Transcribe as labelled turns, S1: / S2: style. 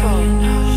S1: control.